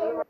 favorite.